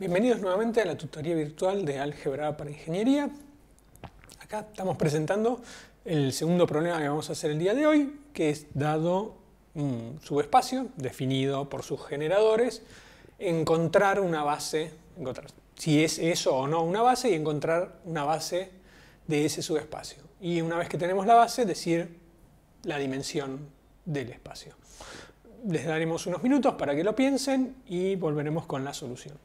Bienvenidos nuevamente a la tutoría virtual de Álgebra para Ingeniería. Acá estamos presentando el segundo problema que vamos a hacer el día de hoy, que es dado mm, un subespacio definido por sus generadores, encontrar una base, encontrar si es eso o no una base y encontrar una base de ese subespacio. Y una vez que tenemos la base, decir la dimensión del espacio. Les daremos unos minutos para que lo piensen y volveremos con la solución.